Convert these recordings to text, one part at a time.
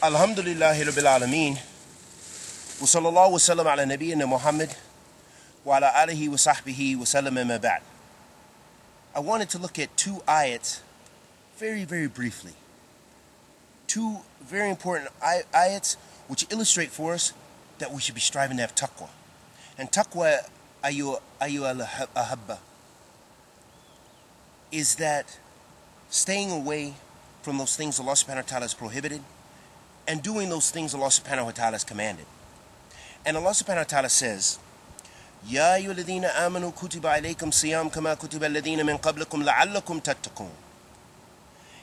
Alhamdulillahi Rabbil Alameen. Wa sallallahu wa sallam ala nabiyyina Muhammad wa ala alihi wa sahbihi wa sallam amma ba'd. I wanted to look at two ayats very, very briefly. Two very important ay- ayats which illustrate for us that we should be striving to have taqwa. And taqwa ayu, ayu al-ahabba is that staying away from those things Allah subhanahu wa ta'ala has prohibited – and doing those things Allah subhanahu wa ta'ala has commanded. And Allah subhanahu wa ta'ala says, يا أيها الذين آمنوا كتب عليكم صيام كما كتب الذين من قبلكم لعلكم تتقون.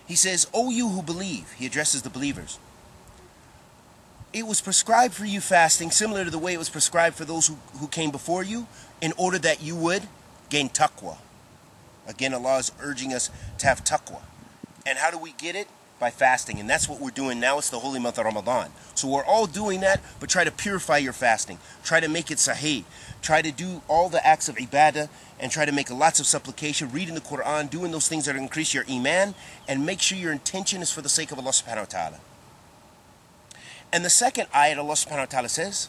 He says, O you who believe, he addresses the believers. It was prescribed for you fasting similar to the way it was prescribed for those who, who came before you in order that you would gain taqwa. Again, Allah is urging us to have taqwa. And how do we get it? By fasting. And that's what we're doing now. It's the holy month of Ramadan. So we're all doing that, but try to purify your fasting. Try to make it sahih. Try to do all the acts of ibadah and try to make lots of supplication, reading the Quran, doing those things that increase your iman, and make sure your intention is for the sake of Allah subhanahu wa ta'ala. And the second ayat, Allah subhanahu wa ta'ala says,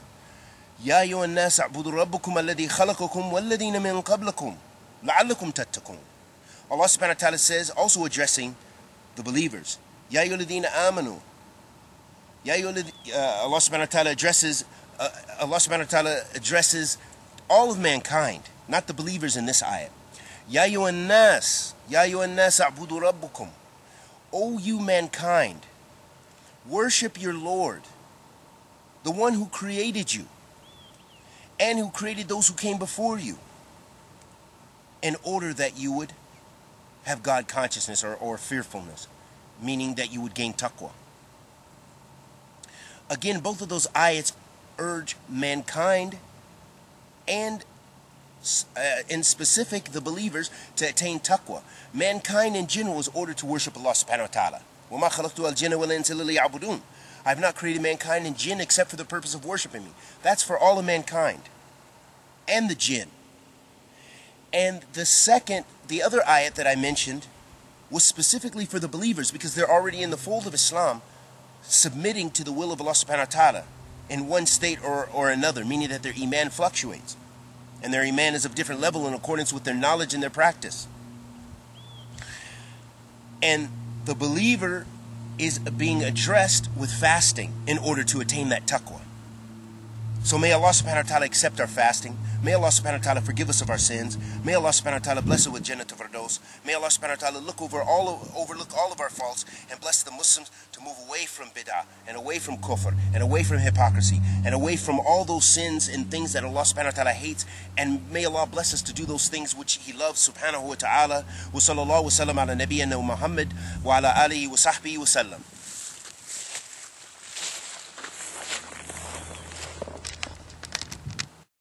يا أيها الناس اعبدوا ربكم الذي خلقكم والذين من قبلكم لعلكم تتقون. Allah subhanahu wa ta'ala says, also addressing the believers, Ya Yuladina Amanu. Ya Yulad, uh, Allah subhanahu wa ta'ala addresses uh, Allah subhanahu wa ta'ala addresses all of mankind, not the believers in this ayat. Ya yuan nas, ya yuan nas a'budu rabbukum. O you mankind, worship your Lord, the one who created you and who created those who came before you in order that you would have God consciousness or, or fearfulness meaning that you would gain taqwa. Again, both of those ayats urge mankind and uh, in specific the believers to attain taqwa. Mankind in general is ordered to worship Allah subhanahu wa ta'ala. I have not created mankind and jinn except for the purpose of worshiping me. That's for all of mankind and the jinn. And the second, the other ayat that I mentioned was specifically for the believers because they're already in the fold of Islam, submitting to the will of Allah subhanahu wa ta'ala in one state or, or another, meaning that their iman fluctuates. And their iman is of different level in accordance with their knowledge and their practice. And the believer is being addressed with fasting in order to attain that taqwa. So may Allah subhanahu wa ta'ala accept our fasting. May Allah subhanahu wa ta'ala forgive us of our sins. May Allah subhanahu wa ta'ala bless us with Jannah Firdaus. May Allah subhanahu wa ta'ala look over all of, overlook all of our faults and bless the Muslims to move away from bid'ah and away from kufr and away from hypocrisy and away from all those sins and things that Allah subhanahu wa ta'ala hates. And may Allah bless us to do those things which He loves subhanahu wa ta'ala. Wa sallallahu wa sallam ala Muhammad wa ala alihi wa sahbihi wa sallam.